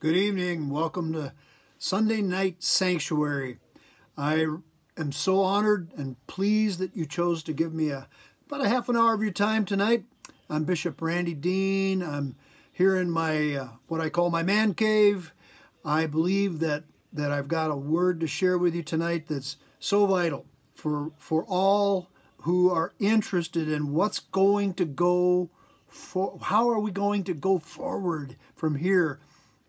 Good evening. Welcome to Sunday Night Sanctuary. I am so honored and pleased that you chose to give me a about a half an hour of your time tonight. I'm Bishop Randy Dean. I'm here in my uh, what I call my man cave. I believe that that I've got a word to share with you tonight that's so vital for for all who are interested in what's going to go for how are we going to go forward from here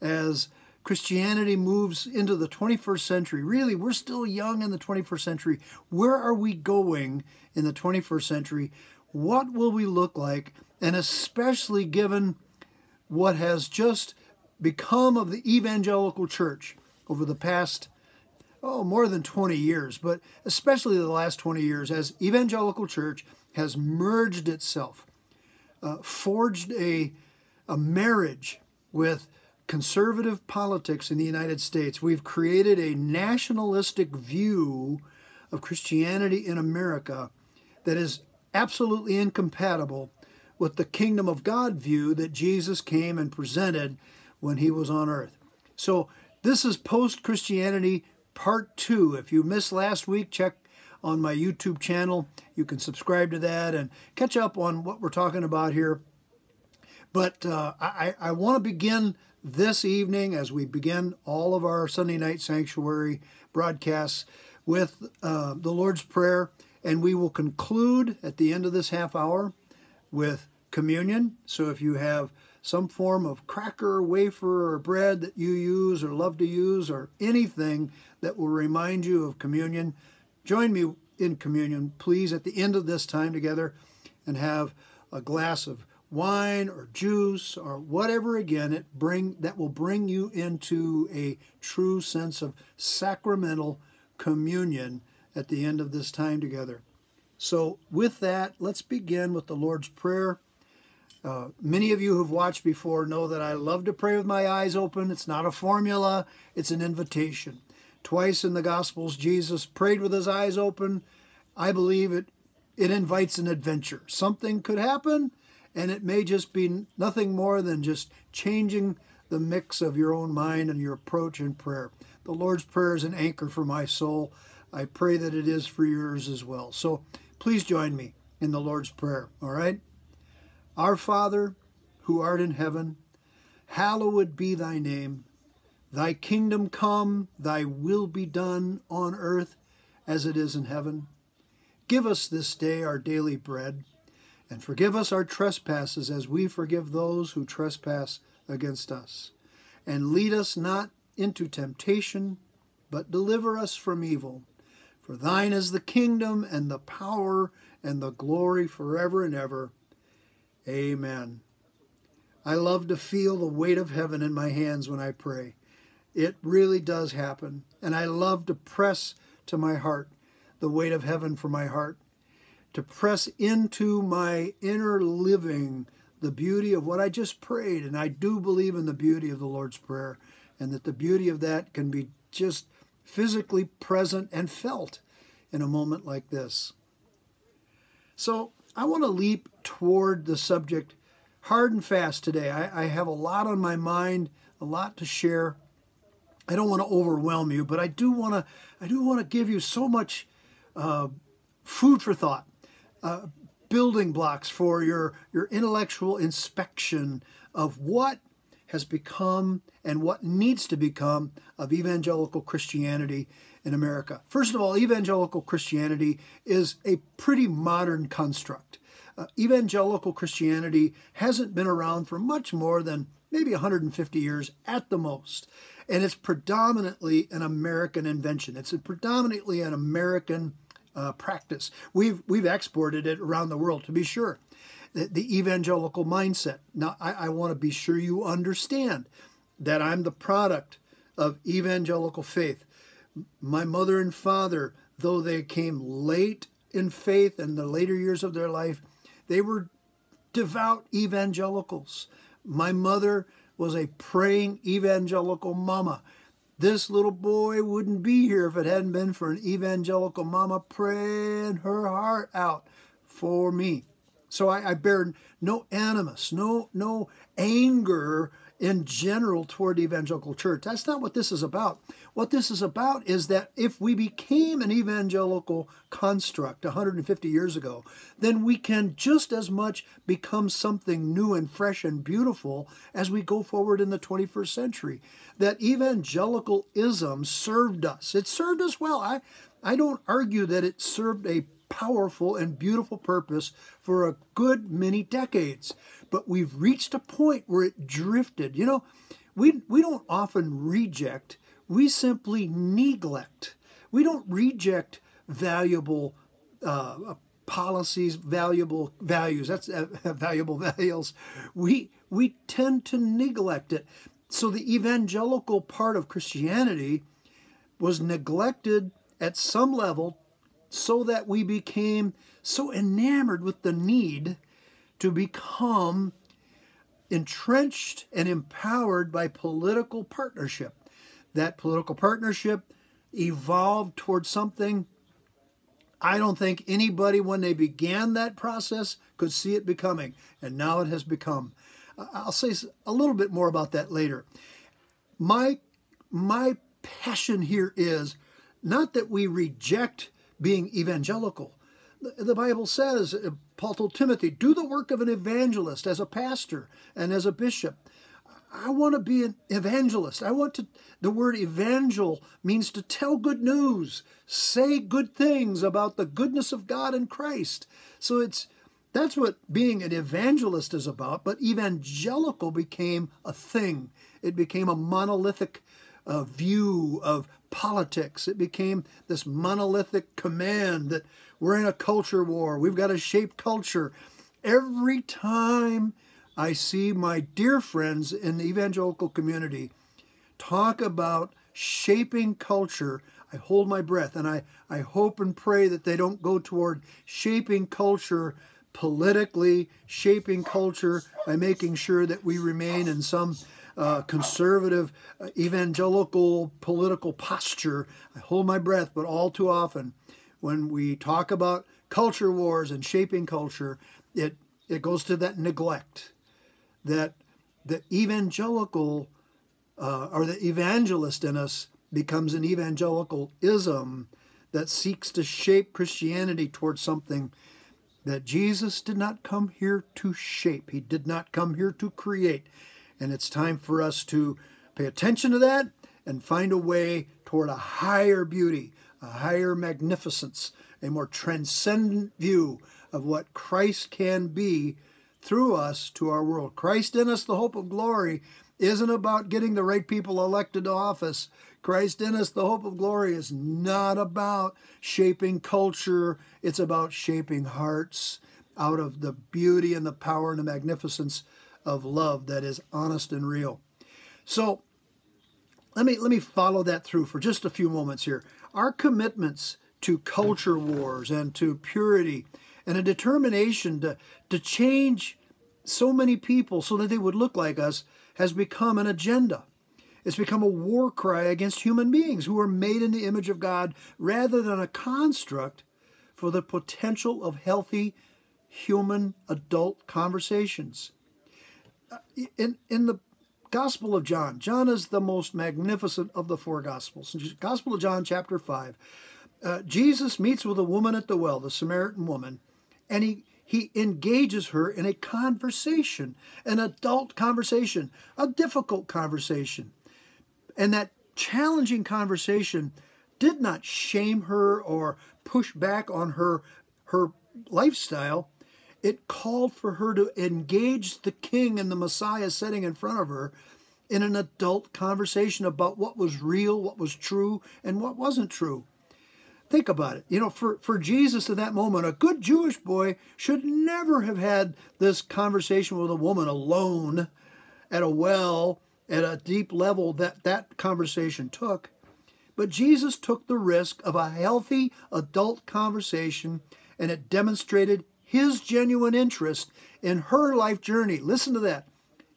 as Christianity moves into the 21st century. Really, we're still young in the 21st century. Where are we going in the 21st century? What will we look like? And especially given what has just become of the evangelical church over the past oh more than 20 years but especially the last 20 years as evangelical church has merged itself uh, forged a, a marriage with conservative politics in the United States. We've created a nationalistic view of Christianity in America that is absolutely incompatible with the kingdom of God view that Jesus came and presented when he was on earth. So, this is post Christianity part two. If you missed last week, check on my YouTube channel. You can subscribe to that and catch up on what we're talking about here. But uh, I, I want to begin this evening as we begin all of our Sunday night sanctuary broadcasts with uh, the Lord's Prayer. And we will conclude at the end of this half hour with communion. So if you have some form of cracker, wafer, or bread that you use or love to use, or anything that will remind you of communion, join me in communion, please, at the end of this time together and have a glass of wine or juice or whatever again it bring that will bring you into a true sense of sacramental communion at the end of this time together. So with that, let's begin with the Lord's Prayer. Uh, many of you who've watched before know that I love to pray with my eyes open. It's not a formula, it's an invitation. Twice in the Gospels, Jesus prayed with his eyes open. I believe it, it invites an adventure. Something could happen, and it may just be nothing more than just changing the mix of your own mind and your approach in prayer. The Lord's Prayer is an anchor for my soul. I pray that it is for yours as well. So please join me in the Lord's Prayer, all right? Our Father, who art in heaven, hallowed be thy name. Thy kingdom come, thy will be done on earth as it is in heaven. Give us this day our daily bread, and forgive us our trespasses as we forgive those who trespass against us. And lead us not into temptation, but deliver us from evil. For thine is the kingdom and the power and the glory forever and ever. Amen. I love to feel the weight of heaven in my hands when I pray. It really does happen. And I love to press to my heart the weight of heaven for my heart, to press into my inner living the beauty of what I just prayed. And I do believe in the beauty of the Lord's Prayer, and that the beauty of that can be just physically present and felt in a moment like this. So I want to leap toward the subject hard and fast today. I, I have a lot on my mind, a lot to share. I don't want to overwhelm you, but I do want to I do want to give you so much uh, food for thought, uh, building blocks for your your intellectual inspection of what has become and what needs to become of evangelical Christianity in America. First of all, evangelical Christianity is a pretty modern construct. Uh, evangelical Christianity hasn't been around for much more than maybe 150 years at the most. And it's predominantly an American invention. It's predominantly an American uh, practice. We've, we've exported it around the world, to be sure. The, the evangelical mindset. Now, I, I want to be sure you understand that I'm the product of evangelical faith. My mother and father, though they came late in faith in the later years of their life, they were devout evangelicals. My mother was a praying evangelical mama. This little boy wouldn't be here if it hadn't been for an evangelical mama praying her heart out for me. So I, I bear no animus, no no anger in general toward the evangelical church. That's not what this is about. What this is about is that if we became an evangelical construct 150 years ago, then we can just as much become something new and fresh and beautiful as we go forward in the 21st century. That evangelicalism served us. It served us well. I, I don't argue that it served a powerful and beautiful purpose for a good many decades but we've reached a point where it drifted. You know, we, we don't often reject, we simply neglect. We don't reject valuable uh, policies, valuable values. That's uh, valuable values. We we tend to neglect it. So the evangelical part of Christianity was neglected at some level so that we became so enamored with the need to become entrenched and empowered by political partnership. That political partnership evolved towards something I don't think anybody, when they began that process, could see it becoming. And now it has become. I'll say a little bit more about that later. My, my passion here is not that we reject being evangelical, the Bible says, uh, Paul told Timothy, do the work of an evangelist as a pastor and as a bishop. I want to be an evangelist. I want to, the word evangel means to tell good news, say good things about the goodness of God and Christ. So it's, that's what being an evangelist is about. But evangelical became a thing, it became a monolithic uh, view of politics. It became this monolithic command that we're in a culture war. We've got to shape culture. Every time I see my dear friends in the evangelical community talk about shaping culture, I hold my breath and I, I hope and pray that they don't go toward shaping culture politically, shaping culture by making sure that we remain in some uh, conservative, uh, evangelical political posture. I hold my breath, but all too often when we talk about culture wars and shaping culture, it, it goes to that neglect that the evangelical uh, or the evangelist in us becomes an evangelical ism that seeks to shape Christianity towards something that Jesus did not come here to shape. He did not come here to create. And it's time for us to pay attention to that and find a way toward a higher beauty, a higher magnificence, a more transcendent view of what Christ can be through us to our world. Christ in us, the hope of glory, isn't about getting the right people elected to office. Christ in us, the hope of glory, is not about shaping culture, it's about shaping hearts out of the beauty and the power and the magnificence of love that is honest and real. So let me let me follow that through for just a few moments here. Our commitments to culture wars and to purity and a determination to, to change so many people so that they would look like us has become an agenda. It's become a war cry against human beings who are made in the image of God rather than a construct for the potential of healthy human adult conversations. In, in the Gospel of John. John is the most magnificent of the four Gospels. Gospel of John, chapter 5. Uh, Jesus meets with a woman at the well, the Samaritan woman, and he, he engages her in a conversation, an adult conversation, a difficult conversation. And that challenging conversation did not shame her or push back on her, her lifestyle it called for her to engage the king and the Messiah sitting in front of her in an adult conversation about what was real, what was true, and what wasn't true. Think about it. You know, for, for Jesus in that moment, a good Jewish boy should never have had this conversation with a woman alone at a well at a deep level that that conversation took. But Jesus took the risk of a healthy adult conversation and it demonstrated his genuine interest in her life journey. Listen to that.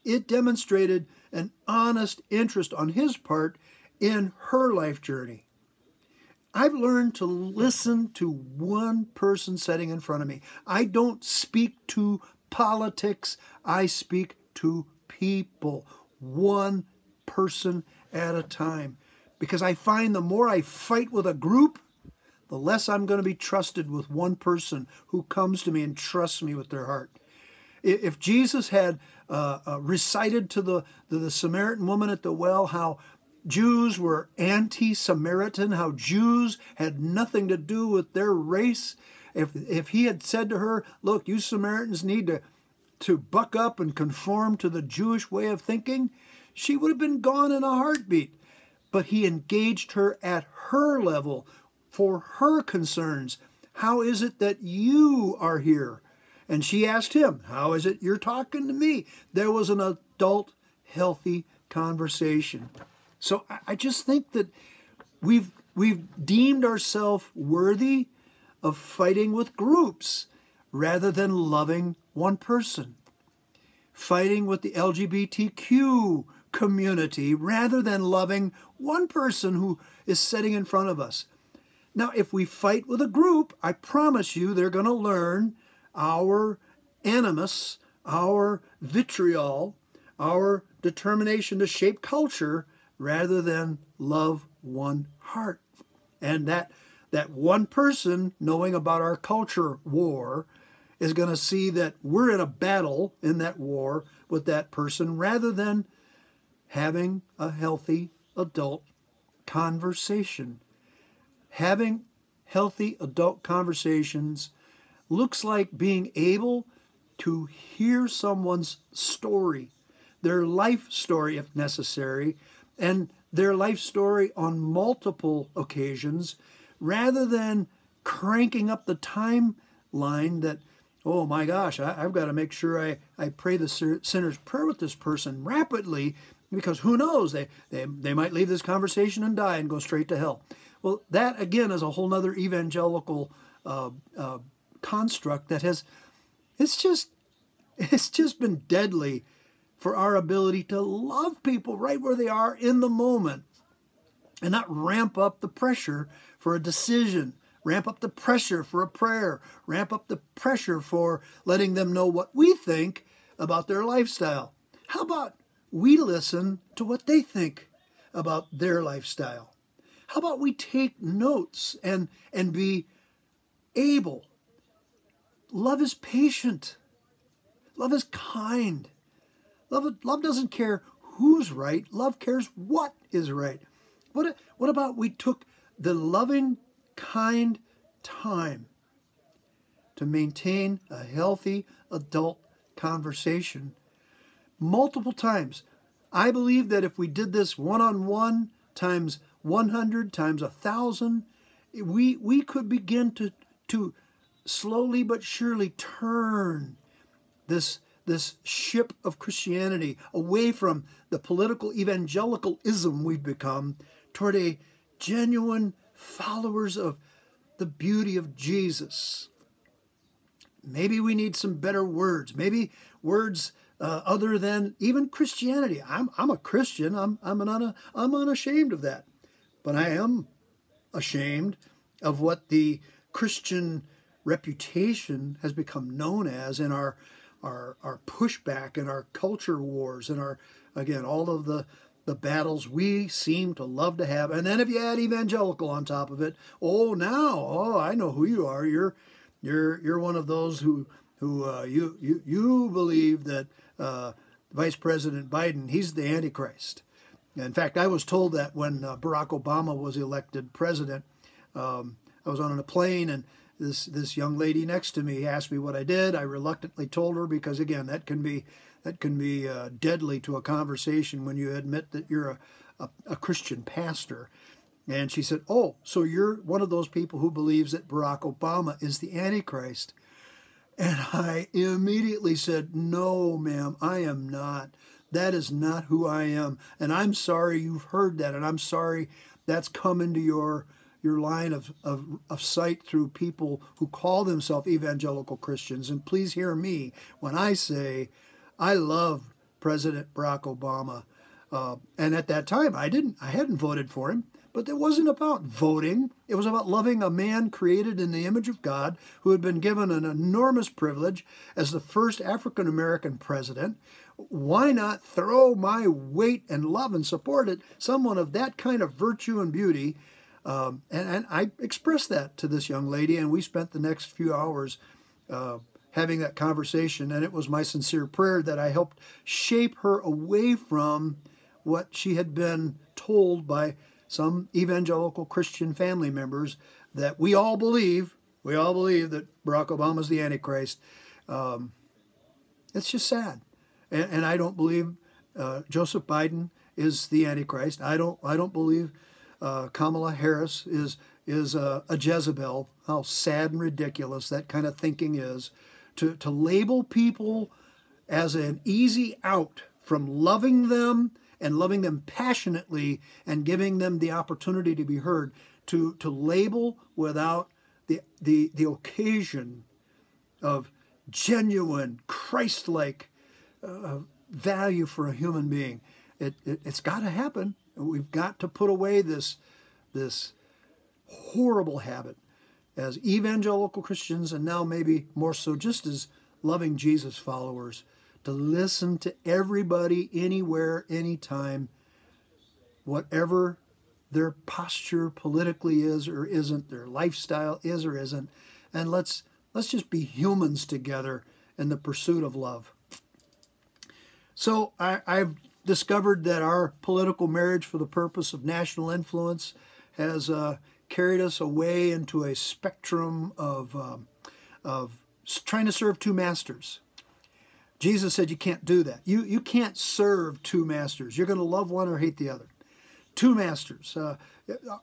It demonstrated an honest interest on his part in her life journey. I've learned to listen to one person sitting in front of me. I don't speak to politics, I speak to people. one person at a time. Because I find the more I fight with a group, the less I'm going to be trusted with one person who comes to me and trusts me with their heart. If Jesus had uh, uh, recited to the, the, the Samaritan woman at the well how Jews were anti Samaritan, how Jews had nothing to do with their race, if, if he had said to her, Look, you Samaritans need to, to buck up and conform to the Jewish way of thinking, she would have been gone in a heartbeat. But he engaged her at her level for her concerns. How is it that you are here? And she asked him, How is it you're talking to me? There was an adult, healthy conversation. So I just think that we've we've deemed ourselves worthy of fighting with groups rather than loving one person. Fighting with the LGBTQ community rather than loving one person who is sitting in front of us. Now, if we fight with a group, I promise you they're going to learn our animus, our vitriol, our determination to shape culture rather than love one heart. And that that one person knowing about our culture war is going to see that we're in a battle in that war with that person rather than having a healthy adult conversation. Having healthy adult conversations looks like being able to hear someone's story, their life story if necessary, and their life story on multiple occasions rather than cranking up the timeline that, oh my gosh, I, have got to make sure I, I pray the sinner's prayer with this person rapidly because who knows, they, they, they might leave this conversation and die and go straight to hell. Well, that again is a whole other evangelical uh, uh, construct that has, it's just, it's just been deadly for our ability to love people right where they are in the moment and not ramp up the pressure for a decision, ramp up the pressure for a prayer, ramp up the pressure for letting them know what we think about their lifestyle. How about we listen to what they think about their lifestyle? How about we take notes and, and be able? Love is patient. Love is kind. Love, love doesn't care who's right. Love cares what is right. What, what about we took the loving, kind time to maintain a healthy adult conversation multiple times. I believe that if we did this one on one times 100 times a thousand, we, we could begin to, to slowly but surely turn this, this ship of Christianity away from the political evangelicalism we've become toward a genuine followers of the beauty of Jesus. Maybe we need some better words. Maybe words uh, other than even Christianity. I'm, I'm a Christian. I'm, I'm, an I'm unashamed of that. But I am ashamed of what the Christian reputation has become known as in our, our, our pushback and our culture wars and our, again, all of the, the battles we seem to love to have. And then if you add evangelical on top of it, oh now, oh I know who you are. You're you're you're one of those who who uh, you you you believe that uh, Vice President Biden he's the Antichrist. In fact, I was told that when uh, Barack Obama was elected president. Um, I was on a plane and this this young lady next to me asked me what I did. I reluctantly told her because again that can be that can be uh, deadly to a conversation when you admit that you're a, a, a Christian pastor. And she said, Oh, so you're one of those people who believes that Barack Obama is the Antichrist. And I immediately said, No, ma'am, I am not. That is not who I am. And I'm sorry you've heard that. And I'm sorry that's come into your your line of, of, of sight through people who call themselves evangelical Christians. And please hear me when I say I love President Barack Obama. Uh, and at that time, I didn't, I hadn't voted for him, but it wasn't about voting. It was about loving a man created in the image of God who had been given an enormous privilege as the first African American president, why not throw my weight and love and support at someone of that kind of virtue and beauty? Um, and, and, I expressed that to this young lady, and we spent the next few hours uh, having that conversation. And it was my sincere prayer that I helped shape her away from what she had been told by some evangelical Christian family members that we all believe, we all believe that Barack Obama is the Antichrist. Um, it's just sad. And, and I don't believe uh, Joseph Biden is the Antichrist. I don't, I don't believe uh, Kamala Harris is, is a, a Jezebel. How sad and ridiculous that kind of thinking is. To, to label people as an easy out from loving them and loving them passionately and giving them the opportunity to be heard to, to label without the, the, the occasion of genuine, Christ like uh, value for a human being. It, it, has got to happen. We've got to put away this, this horrible habit as evangelical Christians, and now maybe more so just as loving Jesus followers, to listen to everybody, anywhere, anytime, whatever their posture politically is or isn't, their lifestyle is or isn't, and let's let's just be humans together in the pursuit of love. So I, have discovered that our political marriage for the purpose of national influence has uh, carried us away into a spectrum of um, of trying to serve two masters. Jesus said you can't do that. You, you can't serve two masters. You're going to love one or hate the other. Two masters. Uh,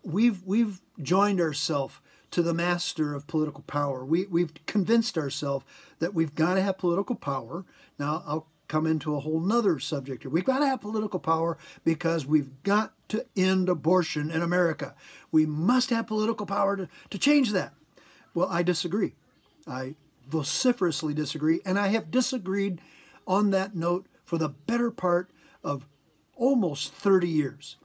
we've, we've joined ourselves to the master of political power. We, we've convinced ourselves that we've got to have political power. Now, I'll come into a whole nother subject here. We've got to have political power because we've got to end abortion in America. We must have political power to, to change that. Well, I disagree. I vociferously disagree, and I have disagreed on that note for the better part of almost 30 years.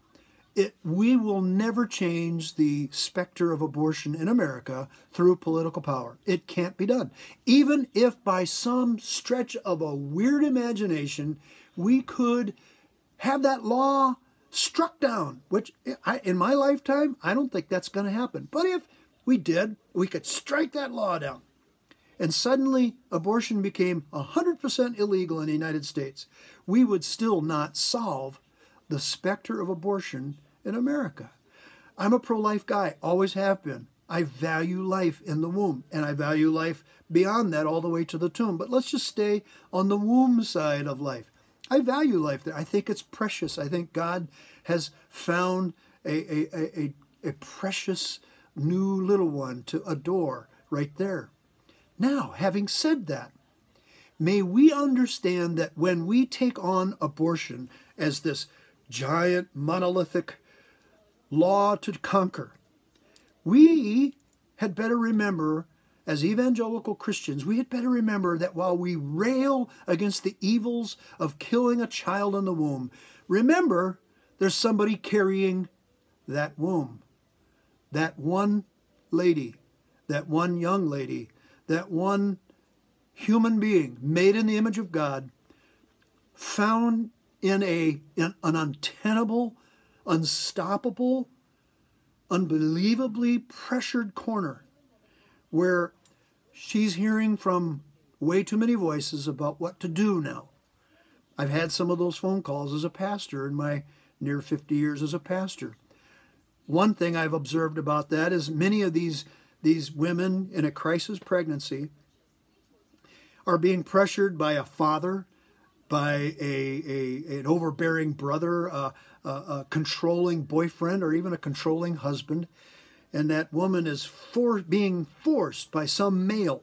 It, we will never change the specter of abortion in America through political power. It can't be done. Even if by some stretch of a weird imagination we could have that law struck down, which I, in my lifetime, I don't think that's going to happen. But if we did, we could strike that law down and suddenly abortion became 100% illegal in the United States, we would still not solve the specter of abortion in America. I'm a pro life guy, always have been. I value life in the womb, and I value life beyond that all the way to the tomb. But let's just stay on the womb side of life. I value life there. I think it's precious. I think God has found a, a, a, a precious new little one to adore right there. Now, having said that, may we understand that when we take on abortion as this giant monolithic law to conquer, we had better remember, as evangelical Christians, we had better remember that while we rail against the evils of killing a child in the womb, remember there's somebody carrying that womb. That one lady, that one young lady that one human being made in the image of God found in a in an untenable, unstoppable, unbelievably pressured corner where she's hearing from way too many voices about what to do now. I've had some of those phone calls as a pastor in my near 50 years as a pastor. One thing I've observed about that is many of these these women in a crisis pregnancy are being pressured by a father, by a, a an overbearing brother, a, a, controlling boyfriend, or even a controlling husband, and that woman is for, being forced by some male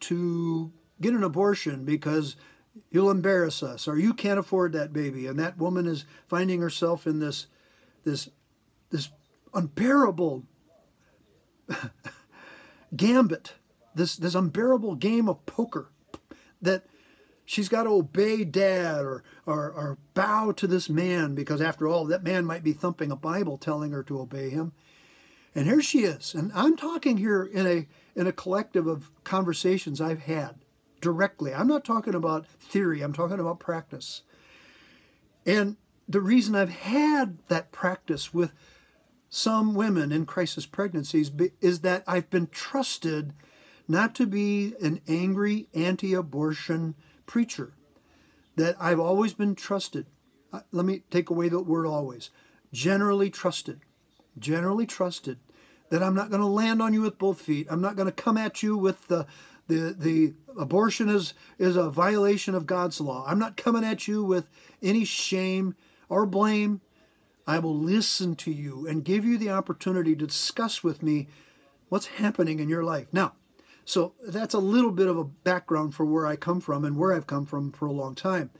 to get an abortion because you'll embarrass us or you can't afford that baby, and that woman is finding herself in this this this unbearable gambit, this, this unbearable game of poker that she's got to obey dad or, or, or bow to this man because, after all, that man might be thumping a Bible telling her to obey him. And here she is. And I'm talking here in a, in a collective of conversations I've had directly. I'm not talking about theory, I'm talking about practice. And the reason I've had that practice with some women in crisis pregnancies is that I've been trusted not to be an angry anti abortion preacher, that I've always been trusted. Uh, let me take away the word always. Generally trusted. Generally trusted that I'm not going to land on you with both feet. I'm not going to come at you with the the the abortion is is a violation of God's law. I'm not coming at you with any shame or blame. I will listen to you and give you the opportunity to discuss with me what's happening in your life. Now, so that's a little bit of a background for where I come from and where I've come from for a long time.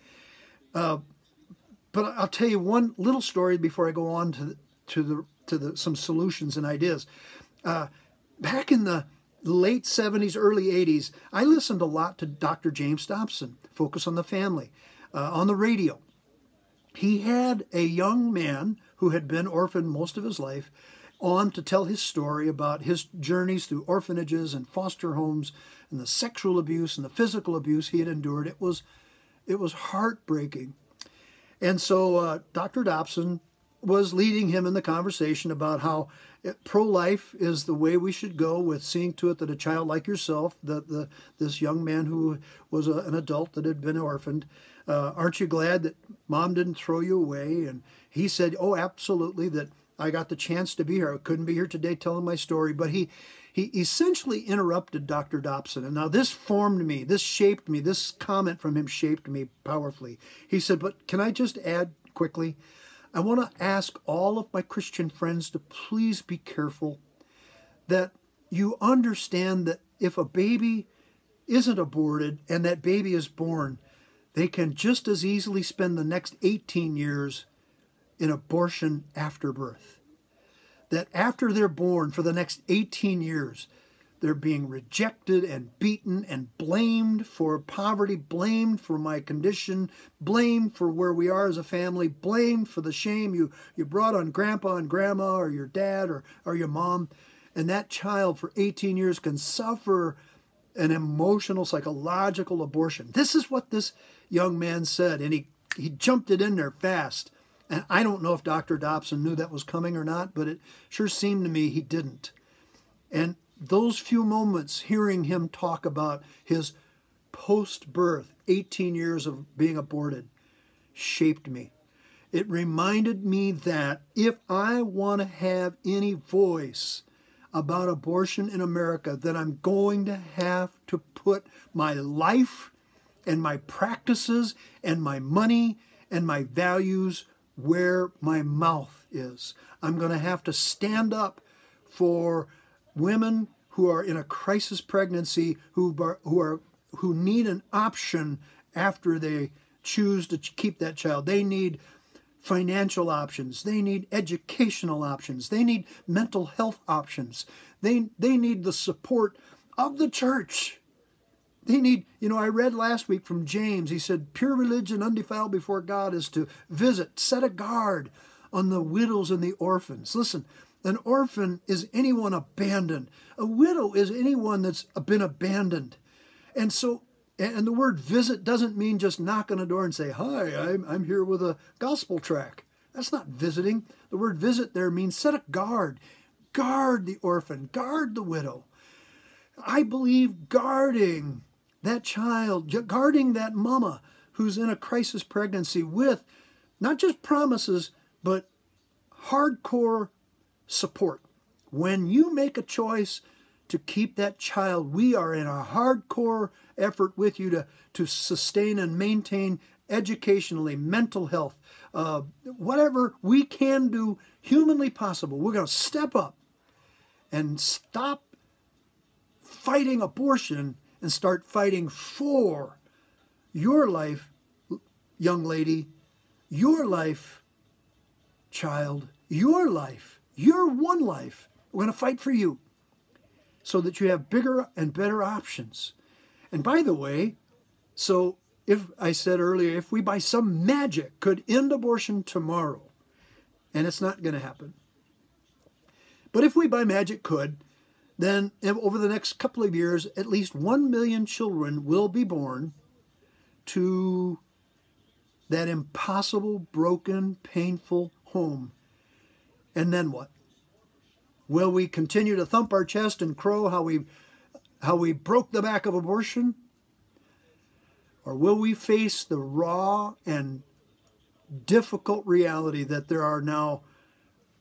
Uh, but I'll tell you one little story before I go on to the, to the to the some solutions and ideas. Uh, back in the late 70s, early 80s, I listened a lot to Dr. James Dobson, Focus on the Family, uh, on the radio. He had a young man who had been orphaned most of his life on to tell his story about his journeys through orphanages and foster homes and the sexual abuse and the physical abuse he had endured. It was, it was heartbreaking. And so uh, Dr. Dobson was leading him in the conversation about how pro life is the way we should go with seeing to it that a child like yourself, the, the, this young man who was a, an adult that had been orphaned, uh, aren't you glad that mom didn't throw you away? And he said, Oh, absolutely, that I got the chance to be here. I couldn't be here today telling my story, but he he essentially interrupted Dr. Dobson. And now this formed me, this shaped me, this comment from him shaped me powerfully. He said, But can I just add quickly? I want to ask all of my Christian friends to please be careful that you understand that if a baby isn't aborted and that baby is born, they can just as easily spend the next 18 years in abortion after birth. That after they're born, for the next 18 years, they're being rejected and beaten and blamed for poverty, blamed for my condition, blamed for where we are as a family, blamed for the shame you, you brought on grandpa and grandma or your dad or, or your mom. And that child for 18 years can suffer an emotional, psychological abortion. This is what this young man said, and he, he jumped it in there fast. And I don't know if Dr. Dobson knew that was coming or not, but it sure seemed to me he didn't. And those few moments hearing him talk about his post birth, 18 years of being aborted, shaped me. It reminded me that if I want to have any voice about abortion in America, then I'm going to have to put my life and my practices and my money and my values where my mouth is. I'm going to have to stand up for women who are in a crisis pregnancy who are, who are who need an option after they choose to keep that child. They need financial options. They need educational options. They need mental health options. They they need the support of the church. They need, you know, I read last week from James. He said, pure religion undefiled before God is to visit, set a guard on the widows and the orphans. Listen, an orphan is anyone abandoned. A widow is anyone that's been abandoned. And so, and the word visit doesn't mean just knock on a door and say, Hi, I'm, I'm here with a gospel track. That's not visiting. The word visit there means set a guard. Guard the orphan, guard the widow. I believe guarding that child, guarding that mama who's in a crisis pregnancy with not just promises, but hardcore support. When you make a choice to keep that child, we are in a hardcore effort with you to, to sustain and maintain educationally, mental health, uh, whatever we can do humanly possible. We're going to step up and stop fighting abortion and start fighting for your life, young lady, your life, child, your life, your one life. We're going to fight for you so that you have bigger and better options. And by the way, so if I said earlier, if we by some magic could end abortion tomorrow, and it's not going to happen, but if we by magic could, then over the next couple of years, at least 1 million children will be born to that impossible, broken, painful home. And then what? Will we continue to thump our chest and crow how we how we broke the back of abortion? Or will we face the raw and difficult reality that there are now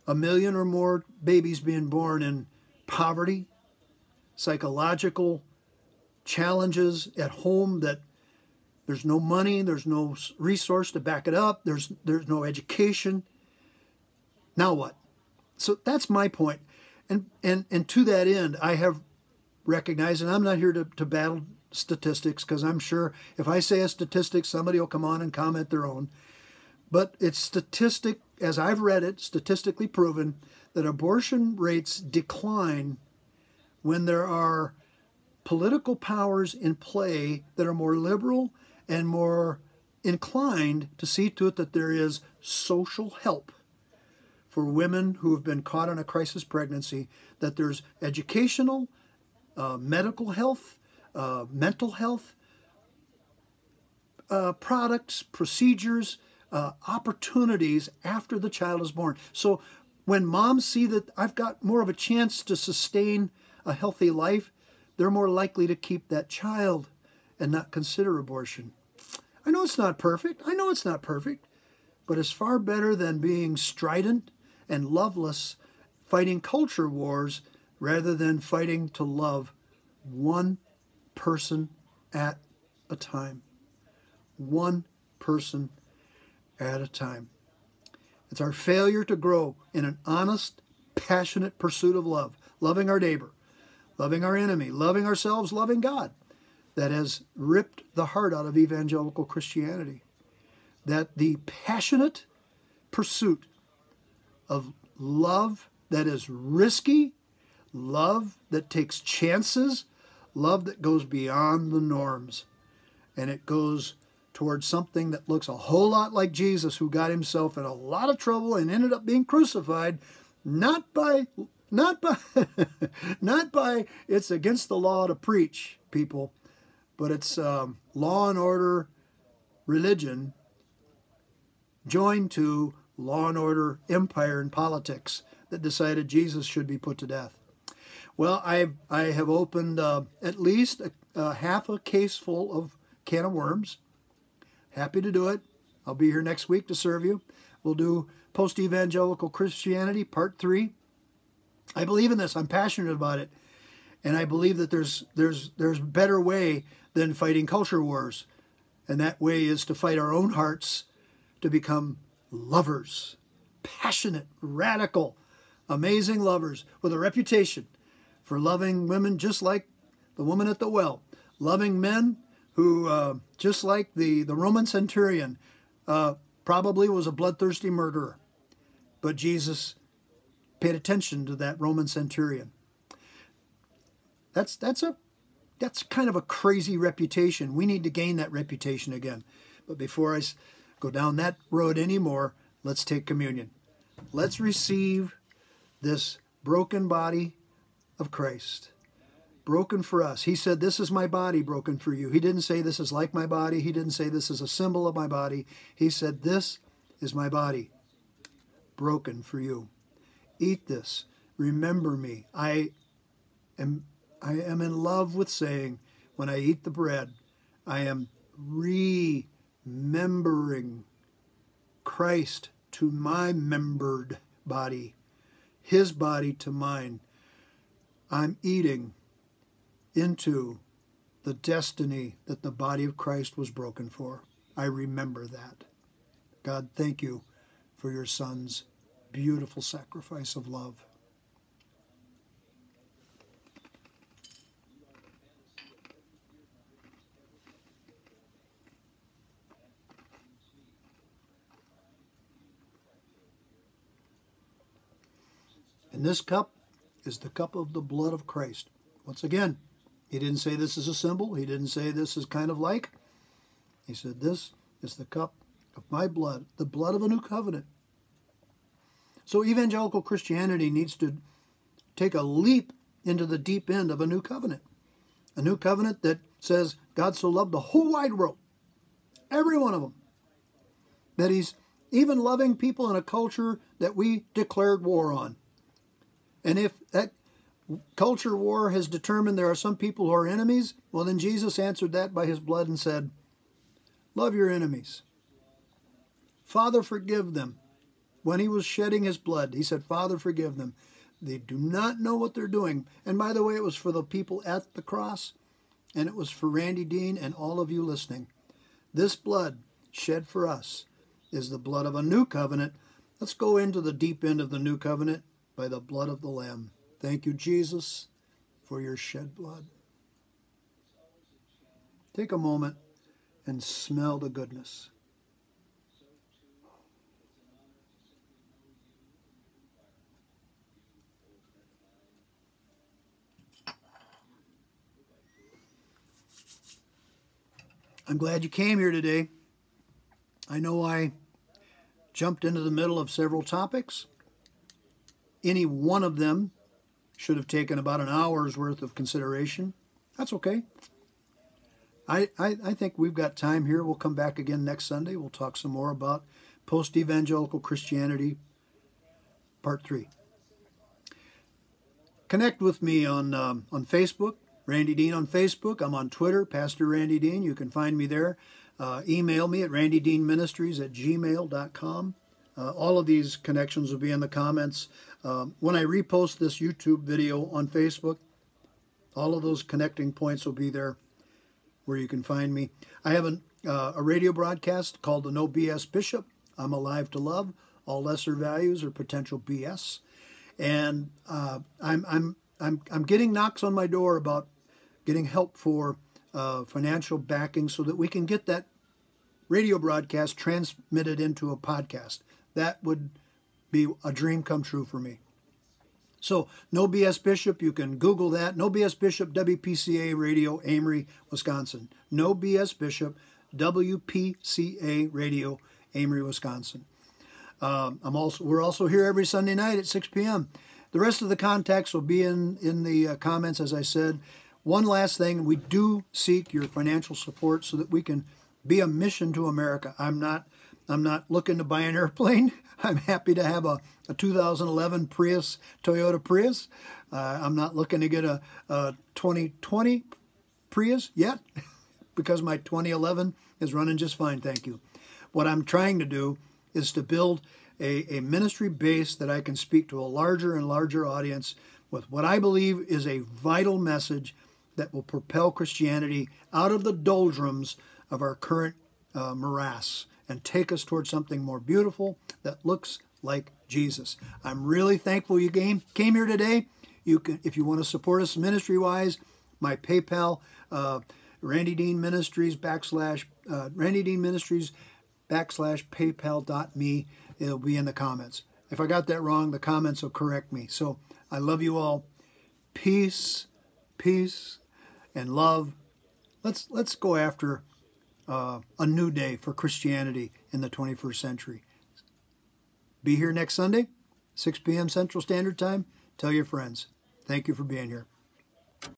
a million or more babies being born in poverty, psychological challenges at home that there's no money, there's no resource to back it up, there's there's no education. Now what? So that's my point. And and and to that end, I have recognized, and I'm not here to, to battle statistics because I'm sure if I say a statistic, somebody will come on and comment their own. But it's statistic, as I've read it, statistically proven that abortion rates decline when there are political powers in play that are more liberal and more inclined to see to it that there is social help for women who have been caught in a crisis pregnancy, that there's educational, uh, medical health, uh, mental health uh, products, procedures, uh, opportunities after the child is born. So when moms see that I've got more of a chance to sustain a healthy life, they're more likely to keep that child and not consider abortion. I know it's not perfect. I know it's not perfect, but it's far better than being strident and loveless, fighting culture wars rather than fighting to love one person at a time. One person at a time. It's our failure to grow in an honest, passionate pursuit of love, loving our neighbor, loving our enemy, loving ourselves, loving God, that has ripped the heart out of evangelical Christianity. That the passionate pursuit of love that is risky, love that takes chances, love that goes beyond the norms, and it goes towards something that looks a whole lot like Jesus, who got himself in a lot of trouble and ended up being crucified, not by not by not by it's against the law to preach people, but it's um, law and order religion joined to law and order empire and politics that decided Jesus should be put to death. Well, I I have opened uh, at least a, a half a case full of can of worms Happy to do it. I'll be here next week to serve you. We'll do post evangelical Christianity, part three. I believe in this. I'm passionate about it. And I believe that there's there's there's better way than fighting culture wars. And that way is to fight our own hearts to become lovers, passionate, radical, amazing lovers with a reputation for loving women just like the woman at the well, loving men who, uh, just like the, the Roman centurion, uh, probably was a bloodthirsty murderer. But Jesus paid attention to that Roman centurion. That's, that's, a, that's kind of a crazy reputation. We need to gain that reputation again. But before I go down that road anymore, let's take communion. Let's receive this broken body of Christ broken for us. He said, This is my body broken for you. He didn't say, This is like my body. He didn't say, This is a symbol of my body. He said, This is my body broken for you. Eat this. Remember me. I am, I am in love with saying, when I eat the bread, I am remembering Christ to my membered body, his body to mine. I'm eating into the destiny that the body of Christ was broken for. I remember that. God, thank you for your Son's beautiful sacrifice of love. And this cup is the cup of the blood of Christ. Once again, he didn't say this is a symbol. He didn't say this is kind of like. He said, This is the cup of my blood, the blood of a new covenant. So evangelical Christianity needs to take a leap into the deep end of a new covenant. A new covenant that says God so loved the whole wide world, every one of them, that He's even loving people in a culture that we declared war on. And if that culture war has determined there are some people who are enemies, well, then Jesus answered that by His blood and said, Love your enemies. Father, forgive them. When He was shedding His blood, He said, Father, forgive them. They do not know what they're doing. And by the way, it was for the people at the cross, and it was for Randy Dean and all of you listening. This blood shed for us is the blood of a new covenant. Let's go into the deep end of the new covenant by the blood of the Lamb. Thank you, Jesus, for your shed blood. Take a moment and smell the goodness. I'm glad you came here today. I know I jumped into the middle of several topics. Any one of them should have taken about an hour's worth of consideration. That's okay. I, I, I think we've got time here. We'll come back again next Sunday. We'll talk some more about post evangelical Christianity, part three. Connect with me on, um, on Facebook, Randy Dean on Facebook. I'm on Twitter, Pastor Randy Dean. You can find me there. Uh, email me at randydeanministries at gmail.com. Uh, all of these connections will be in the comments. Um, when I repost this YouTube video on Facebook, all of those connecting points will be there where you can find me. I have an, uh, a radio broadcast called the No BS Bishop. I'm alive to love. All lesser values are potential BS. And uh, I'm, I'm, I'm, I'm getting knocks on my door about getting help for uh, financial backing so that we can get that radio broadcast transmitted into a podcast. That would be a dream come true for me. So, No BS Bishop, you can Google that. No BS Bishop, WPCA Radio, Amery, Wisconsin. No BS Bishop, WPCA Radio, Amery, Wisconsin. Um, I'm also we're also here every Sunday night at 6 p.m. The rest of the contacts will be in in the uh, comments, as I said. One last thing, we do seek your financial support so that we can be a mission to America. I'm not I'm not looking to buy an airplane. I'm happy to have a, a 2011 Prius, Toyota Prius. Uh, I'm not looking to get a, a 2020 Prius yet because my 2011 is running just fine, thank you. What I'm trying to do is to build a, a ministry base that I can speak to a larger and larger audience with what I believe is a vital message that will propel Christianity out of the doldrums of our current uh, morass and take us towards something more beautiful that looks like Jesus. I'm really thankful you came came here today. You can, if you want to support us ministry wise, my PayPal, uh, Randy Dean Ministries backslash uh, Randy Dean Ministries backslash PayPal.me. It'll be in the comments. If I got that wrong, the comments will correct me. So I love you all. Peace, peace, and love. Let's let's go after uh, a new day for Christianity in the 21st century. Be here next Sunday, 6 p.m. Central Standard Time. Tell your friends. Thank you for being here.